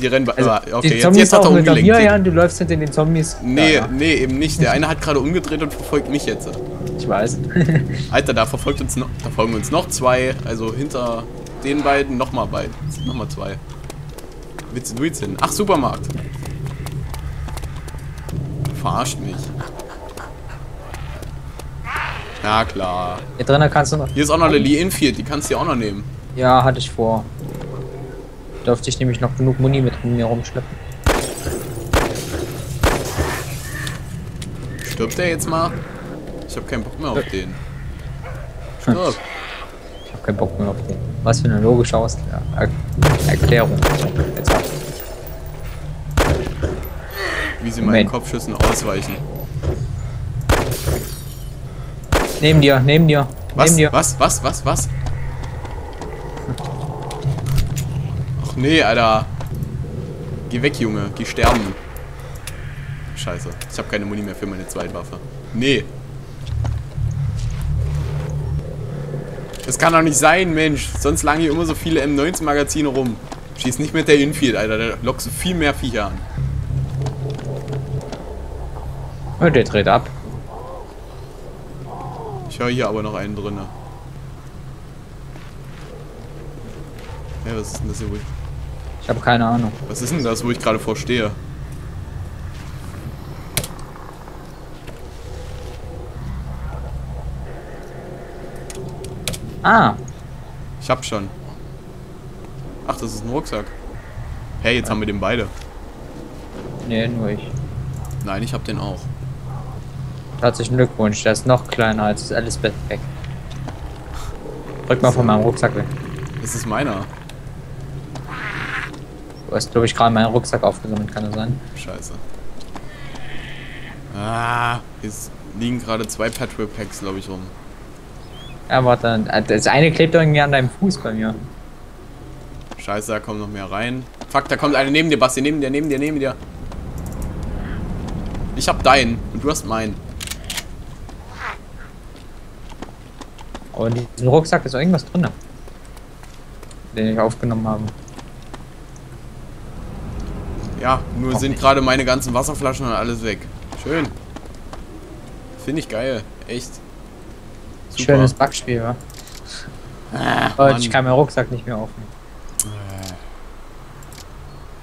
Die rennen Also, okay, die jetzt, jetzt hat er umgelenkt. mir, ja, und du läufst hinter den Zombies. Nee, Ja, nee, eben nicht. Der eine hat gerade umgedreht und verfolgt mich jetzt. Ich weiß. Alter, da verfolgt uns noch, da folgen uns noch zwei. Also hinter den beiden nochmal beiden. Nochmal zwei. Willst du jetzt hin? Ach, Supermarkt. Verarscht mich. Ja, klar. Hier drinnen kannst du noch. Hier ist auch noch eine Lee Infield, die kannst du ja auch noch nehmen. Ja, hatte ich vor. Dürfte ich nämlich noch genug Muni mit mir rumschleppen. Stirbt der jetzt mal? Ich habe keinen Bock mehr auf den. Stirb. Ich hab keinen Bock mehr auf den. Was für eine logische Aus er Erklärung. Jetzt hab Wie sie meinen Moment. Kopfschüssen ausweichen. Neben dir, neben dir, Was? neben dir. Was? Was? Was? Was? Ach nee, Alter. Geh weg, Junge. Geh sterben. Scheiße. Ich habe keine Muni mehr für meine Zweitwaffe. Nee. Das kann doch nicht sein, Mensch. Sonst lagen hier immer so viele M19-Magazine rum. Schieß nicht mit der Infield, Alter. Da lockst du viel mehr Viecher an. Oh, der dreht ab. Ich höre hier aber noch einen drin. Ja, was ist denn das hier, wo ich... Habe keine Ahnung. Was ist denn das, wo ich gerade vorstehe? Ah, Ich hab schon. Ach, das ist ein Rucksack. Hey, jetzt haben wir den beide. nee, nur ich. Nein, ich hab den auch. Herzlichen Glückwunsch, der ist noch kleiner als das Alice Backpack. Rück mal von meinem Rucksack weg. Das ist meiner. Du hast, glaube ich, gerade meinen Rucksack aufgesammelt, kann das sein? Scheiße. Ah, hier liegen gerade zwei Petrol Packs, glaube ich, rum. Ja, warte, das eine klebt irgendwie an deinem Fuß bei mir. Scheiße, da kommen noch mehr rein. Fuck, da kommt eine neben dir, Basti. Neben dir, neben dir, neben dir. Ich hab deinen und du hast meinen. Aber in diesem Rucksack ist irgendwas drin. Den ich aufgenommen habe. Ja, nur Auch sind nicht. gerade meine ganzen Wasserflaschen und alles weg. Schön. Finde ich geil. Echt. Super. Schönes Backspiel, wa? Ah, Oh, Mann. ich kann meinen Rucksack nicht mehr aufnehmen.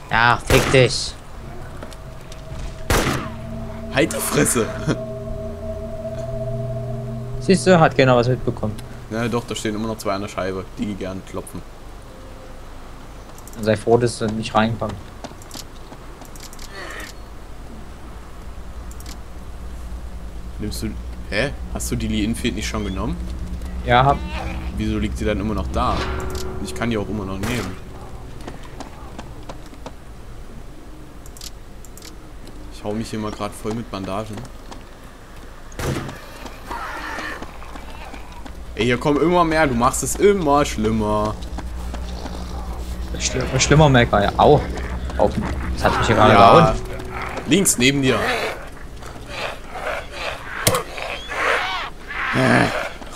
Ja, fick dich. Halt die Fresse. Siehst du, hat keiner was mitbekommen. Na doch, da stehen immer noch zwei an der Scheibe, die gern klopfen. Sei froh, dass du nicht reinkommst. Nimmst du. Hä? Hast du die Lee Infield nicht schon genommen? Ja, hab. Wieso liegt sie dann immer noch da? Ich kann die auch immer noch nehmen. Ich hau mich hier mal gerade voll mit Bandagen. Ey, hier kommen immer mehr. Du machst es immer schlimmer. Schlimm, schlimmer Mecker, ja. Au. Au. Das hat mich hier gerade Ja. gehauen. Links neben dir.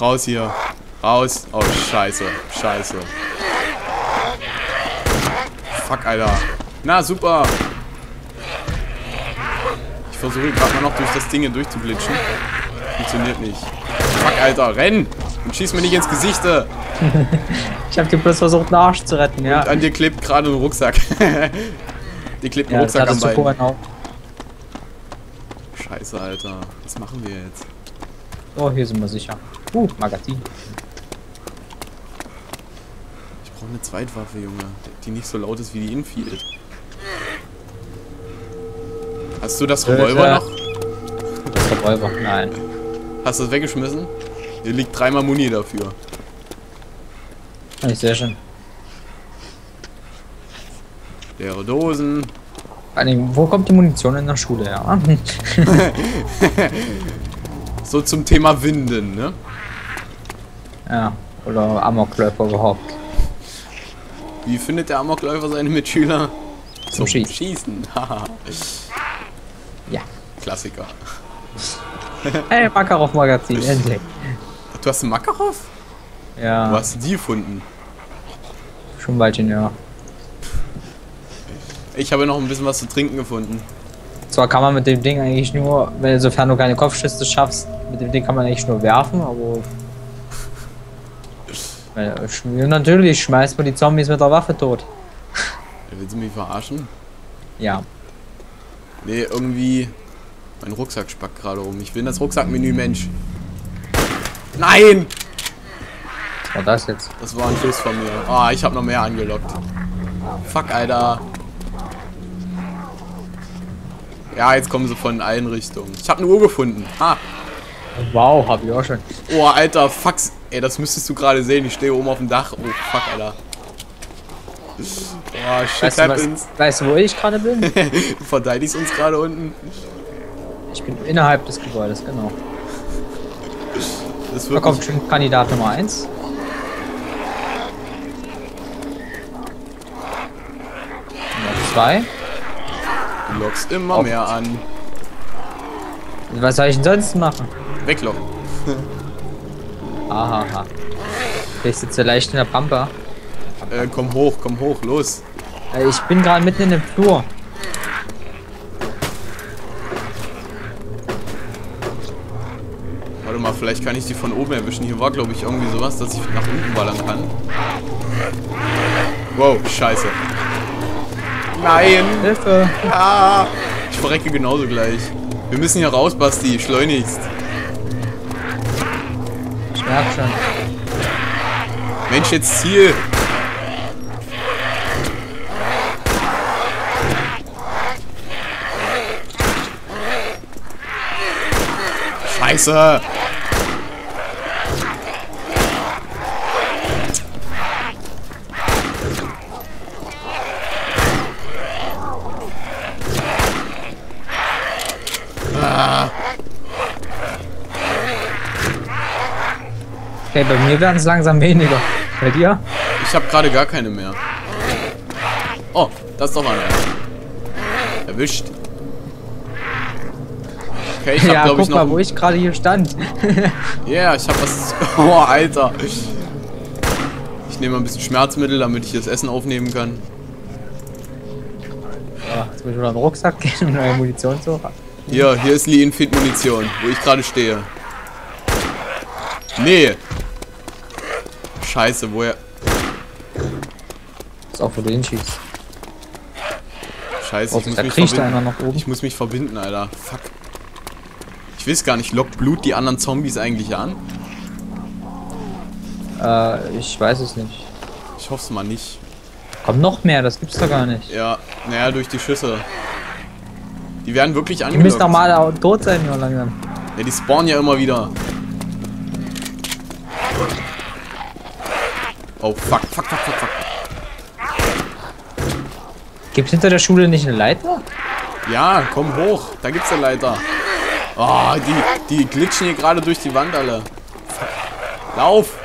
Raus hier. Raus. Oh, scheiße. Scheiße. Fuck, Alter. Na, super. Ich versuche gerade mal noch durch das Ding hier durchzuglitschen. Funktioniert nicht. Fuck, Alter. Renn. Und schieß mir nicht ins Gesicht. äh. Ich hab dir bloß versucht, den Arsch zu retten, ja. An dir klebt gerade ein Rucksack. dir klebt ein Ja, Rucksack am Bein. Scheiße, Alter. Was machen wir jetzt? Oh, hier sind wir sicher. Uh, Magazin. Ich brauche eine Zweitwaffe, Junge, die nicht so laut ist wie die Infield. Hast du das Revolver Äh, noch? Das Revolver. Nein. Hast du es weggeschmissen? Hier liegt dreimal Muni dafür. Ich sehe schon. Leere Dosen. Vor allem, wo kommt die Munition in der Schule her? So zum Thema Winden, ne? ja. Oder Amokläufer überhaupt. Wie findet der Amokläufer seine Mitschüler? Zum Schießen. Schießen. Haha. Ja. Klassiker. Hey, Makarov-Magazin, endlich. Du hast einen Makarov? Ja, Wo hast du die gefunden? schon bald in ja. Ich habe noch ein bisschen was zu trinken gefunden. Zwar kann man mit dem Ding eigentlich nur, wenn sofern du keine Kopfschüsse schaffst, mit dem Ding kann man eigentlich nur werfen, aber. Natürlich schmeißt man die Zombies mit der Waffe tot. Willst du mich verarschen? Ja. Nee, irgendwie. Mein Rucksack spackt gerade rum. Ich will in das Rucksackmenü, Mensch. Nein! Was war das jetzt? Das war ein Schuss von mir. Ah, ich habe noch mehr angelockt. Fuck, Alter. Ja, jetzt kommen sie von allen Richtungen. Ich habe eine Uhr gefunden. Ah. Wow, hab ich auch schon. Oh, Alter, fuck. Ey, das müsstest du gerade sehen. Ich stehe oben auf dem Dach. Oh, fuck, Alter. Oh, shit Weißt du, happens. weißt du, wo ich gerade bin? Du verteidigst uns gerade unten. Ich bin innerhalb des Gebäudes, genau. Das Da kommt schon Kandidat Nummer 1. Nummer 2. Du lockst immer mehr an. Was soll ich denn sonst machen? Weglocken. Aha, aha. Ich sitze leicht in der Pampa. Äh, komm hoch, komm hoch, los. Äh, Ich bin gerade mitten in dem Flur. Warte mal, vielleicht kann ich die von oben erwischen. Hier war, glaube ich, irgendwie sowas, dass ich nach unten ballern kann. Wow, scheiße. Nein! Hilfe! Ah, ich verrecke genauso gleich. Wir müssen hier raus, Basti. Schleunigst. Ich merke schon. Mensch, jetzt Ziel. Scheiße. Okay, bei mir werden es langsam weniger. Bei dir? Ich habe gerade gar keine mehr. Oh, das ist doch einer. Erwischt. Okay, ich habe ja, glaube guck ich noch. mal, wo ich gerade hier stand. Ja, yeah, ich habe was. Oh, Alter. Ich nehme mal ein bisschen Schmerzmittel, damit ich das Essen aufnehmen kann. Ja, jetzt muss ich wieder in den Rucksack gehen und neue Munition suchen. Hier, hier ist Lee Infit Munition, wo ich gerade stehe. Nee. Scheiße, woher. ist auch, wo du hinschießt. Scheiße, Oh, ich muss da mich verbinden. einer nach oben. Ich muss mich verbinden, Alter. Fuck. Ich weiß gar nicht, lockt Blut die anderen Zombies eigentlich an? Äh, ich weiß es nicht. Ich hoffe es mal nicht. Kommt noch mehr, das gibt's doch gar nicht. Ja, naja, durch die Schüsse. Die werden wirklich Die angelockt. müssen doch mal tot sein, hier langsam. Ja, die spawnen ja immer wieder. Oh, fuck, fuck, fuck, fuck, fuck. Gibt's hinter der Schule nicht eine Leiter? Ja, komm hoch. Da gibt's eine Leiter. Oh, die, die glitschen hier gerade durch die Wand alle. Lauf!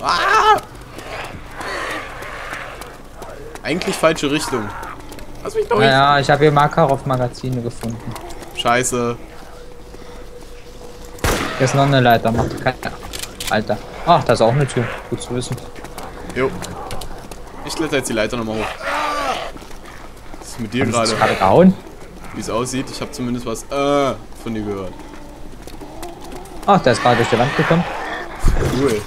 Ah! Eigentlich falsche Richtung. Lass mich durch. Naja, ich habe hier Makarov-Magazine gefunden. Scheiße. Hier ist noch eine Leiter, macht keine. Alter. Ach, da ist auch eine Tür. Gut zu wissen. Jo. Ich kletter jetzt die Leiter nochmal hoch. Was ist mit dir Ist gerade? gerade gehauen? Wie es aussieht. Ich habe zumindest was äh, von dir gehört. Ach, der ist gerade durch die Wand gekommen. Cool.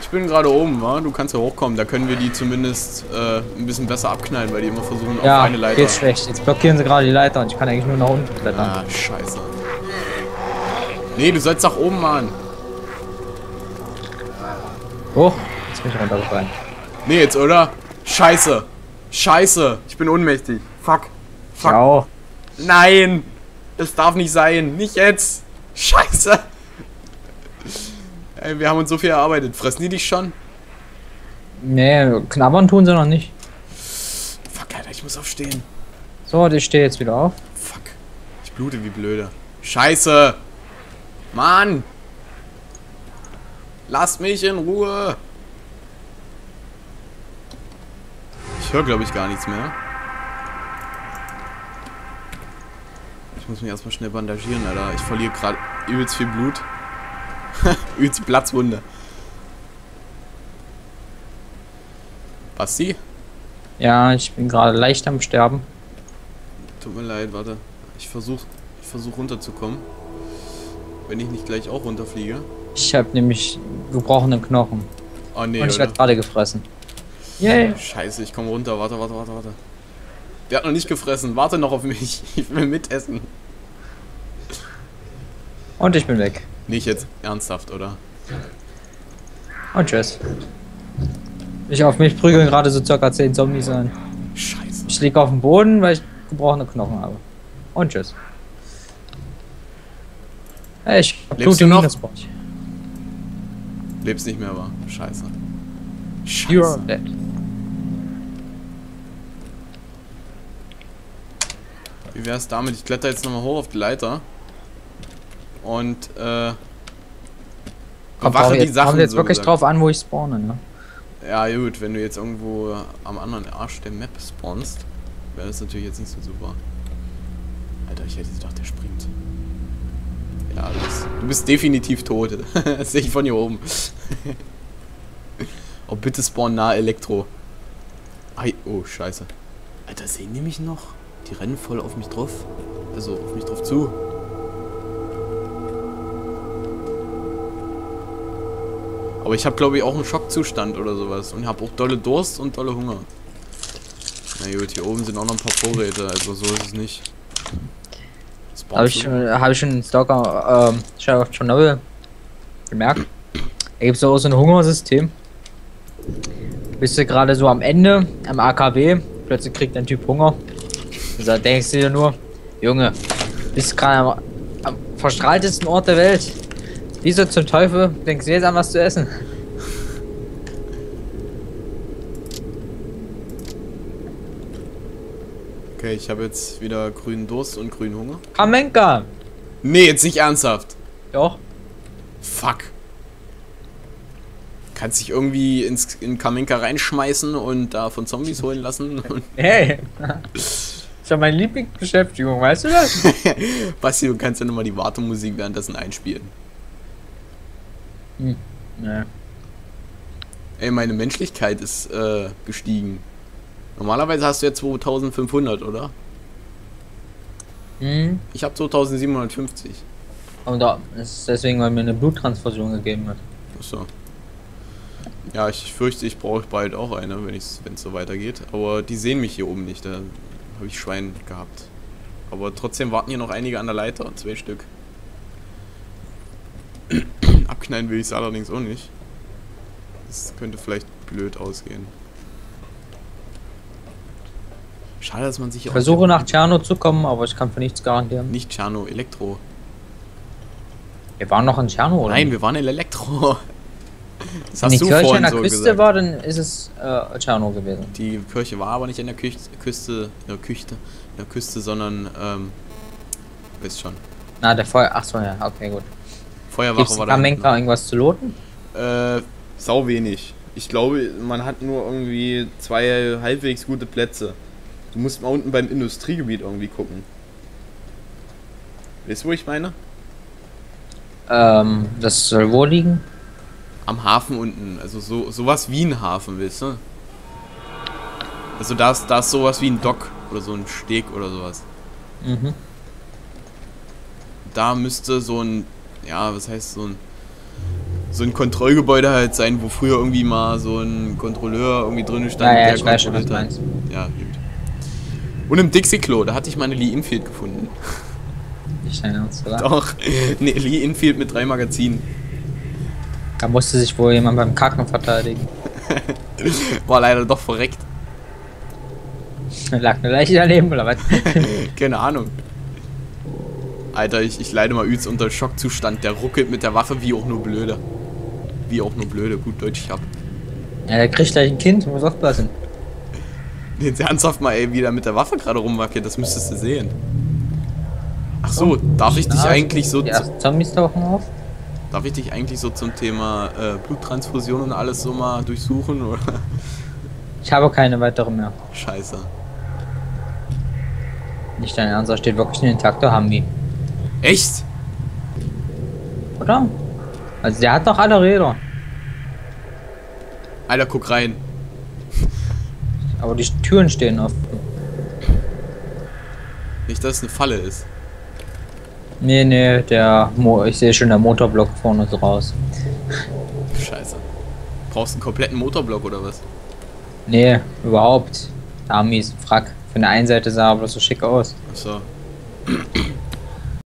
Ich bin gerade oben, wa? Du kannst ja hochkommen. Da können wir die zumindest äh, ein bisschen besser abknallen, weil die immer versuchen auf Ja, eine Leiter. geht schlecht. Jetzt blockieren sie gerade die Leiter und ich kann eigentlich nur nach unten klettern. Ah, scheiße. Nee, du sollst nach oben, Mann. Hoch, jetzt bin ich runtergefallen. Nee, jetzt, oder? Scheiße. Scheiße. Ich bin ohnmächtig. Fuck. Fuck. Ciao. Nein. Das darf nicht sein. Nicht jetzt. Scheiße. Ey, wir haben uns so viel erarbeitet. Fressen die dich schon? Nee, knabbern tun sie noch nicht. Fuck, Alter, ich muss aufstehen. So, ich stehe jetzt wieder auf. Fuck. Ich blute wie blöde. Scheiße. Mann. Lasst mich in Ruhe. Ich höre, glaube ich, gar nichts mehr. Ich muss mich erstmal schnell bandagieren, Alter. Ich verliere gerade übelst viel Blut. übelst Platzwunde. Basti? Ja, ich bin gerade leicht am Sterben. Tut mir leid, warte. Ich versuch, ich versuch runterzukommen. Wenn ich nicht gleich auch runterfliege. Ich habe nämlich gebrochene Knochen. Oh nee, und ich werde gerade gefressen. Yay. Scheiße, ich komme runter. Warte, warte, warte, warte. Der hat noch nicht gefressen. Warte noch auf mich. Ich will mitessen. Und ich bin weg. Nicht jetzt ernsthaft, oder? Und tschüss. Ich auf mich prügeln gerade so circa 10 Zombies ein. Scheiße. Ich liege auf dem Boden, weil ich gebrochene Knochen habe. Und tschüss. Hey, ich hab Lebst du noch? Minusbereich. Lebst nicht mehr, aber scheiße. Scheiße. dead. Wie wär's damit? Ich kletter jetzt nochmal hoch auf die Leiter. Und, äh. Kommt, überwache auch die jetzt, Sachen kommt jetzt so wirklich gesagt. drauf an, wo ich spawne, ne? Ja, gut, wenn du jetzt irgendwo am anderen Arsch der Map spawnst, wäre das natürlich jetzt nicht so super. Alter, ich hätte gedacht, der springt. Ja, du bist, du bist definitiv tot. das sehe ich von hier oben. oh, bitte spawn nah Elektro. Ei, oh, scheiße. Alter, sehen die mich noch? Die rennen voll auf mich drauf. Also, auf mich drauf zu. Aber ich habe, glaube ich, auch einen Schockzustand oder sowas. Und habe auch dolle Durst und dolle Hunger. Na gut, hier oben sind auch noch ein paar Vorräte, also so ist es nicht. Habe ich, hab ich schon in Stalker, ähm, Chernobyl gemerkt. Da gibt es auch so ein Hungersystem. Bist du gerade so am Ende, am AKW, plötzlich kriegt ein Typ Hunger. Und da denkst du dir nur, Junge, bist gerade am, am verstrahltesten Ort der Welt. Wieso zum Teufel denkst du jetzt an was zu essen? Okay, ich habe jetzt wieder grünen Durst und grünen Hunger. Kamenka! Nee, jetzt nicht ernsthaft. Doch. Fuck. Kannst dich irgendwie ins, in Kamenka reinschmeißen und da von Zombies holen lassen. Hey! Das ist ja meine Lieblingsbeschäftigung, weißt du das? Basti, du kannst ja nochmal die Wartemusik währenddessen einspielen. Nee. Ey, meine Menschlichkeit ist äh, gestiegen. Normalerweise hast du ja 2500, oder? Hm. Ich habe 2750. Und da ist deswegen, weil mir eine Bluttransfusion gegeben hat. Achso. Ja, ich fürchte, ich brauche bald auch eine, wenn es so weitergeht. Aber die sehen mich hier oben nicht, da habe ich Schwein gehabt. Aber trotzdem warten hier noch einige an der Leiter, zwei Stück. Abknallen will ich es allerdings auch nicht. Das könnte vielleicht blöd ausgehen. Schade, dass man sich Ich auch versuche nach Tscherno zu kommen, aber ich kann für nichts garantieren. nicht Tscherno, Elektro. Wir waren noch in Tscherno, oder? Nein, wir waren in Elektro. Das hast Wenn die Kirche an der so Küste gesagt. war, dann ist es äh, Tscherno gewesen. Die Kirche war aber nicht an der Küche, Küste, in der Küste, in der Küste, sondern, ähm, wisst schon. Na, der Feuer. Achso, ja, okay, gut. Feuerwache Gibt's war da. Kamenka irgendwas zu loten? Äh, sau wenig. Ich glaube, man hat nur irgendwie zwei halbwegs gute Plätze. Du musst mal unten beim Industriegebiet irgendwie gucken. Weißt du, wo ich meine? Ähm, das soll wo liegen? Am Hafen unten. Also so sowas wie ein Hafen, weißt du? Also da ist, da ist sowas wie ein Dock oder so ein Steg oder sowas. Mhm. da müsste so ein, ja, was heißt so ein, so ein Kontrollgebäude halt sein, wo früher irgendwie mal so ein Kontrolleur irgendwie drin stand. Ja, ja, der ich weiß schon, was du meinst. Ja, gut. Und im Dixie-Klo, da hatte ich meine Lee Infield gefunden. Nicht dein Ernst, oder? Doch, ne, Lee Infield mit drei Magazinen. Da musste sich wohl jemand beim Kacken verteidigen. War leider doch verreckt. Lag eine Leiche daneben, oder was? Keine Ahnung. Alter, ich, ich leide mal übelst unter Schockzustand. Der ruckelt mit der Waffe wie auch nur blöde. Wie auch nur blöde, gut Deutsch ich hab. ja, der kriegt gleich ein Kind, muss aufpassen. Jetzt ernsthaft mal, ey, wie der mit der Waffe gerade rumwackelt, das müsstest du sehen. Ach so, darf ich dich eigentlich so, ersten Zombies tauchen auf. darf ich dich eigentlich so zum Thema äh, Bluttransfusion und alles so mal durchsuchen oder? Ich habe keine weitere mehr. Scheiße. Nicht dein Ernst, da steht wirklich ein intakter Hambi. Echt? Oder? Also der hat doch alle Räder. Alter, guck rein. Aber die Türen stehen offen. Nicht, dass es eine Falle ist. Nee, nee, der Mo ich sehe schon der Motorblock vorne so raus. Scheiße. Brauchst du einen kompletten Motorblock oder was? Nee, überhaupt. Amis, Frack. Von der einen Seite sah er bloß so schick aus. Achso.